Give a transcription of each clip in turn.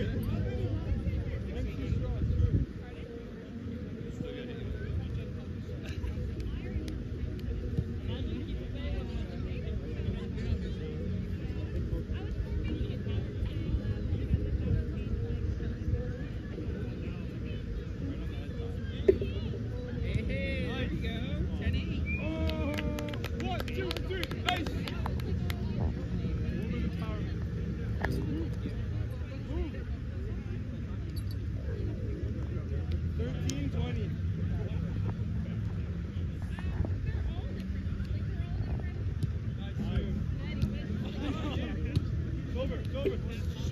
Good. Over.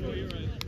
No, you're right.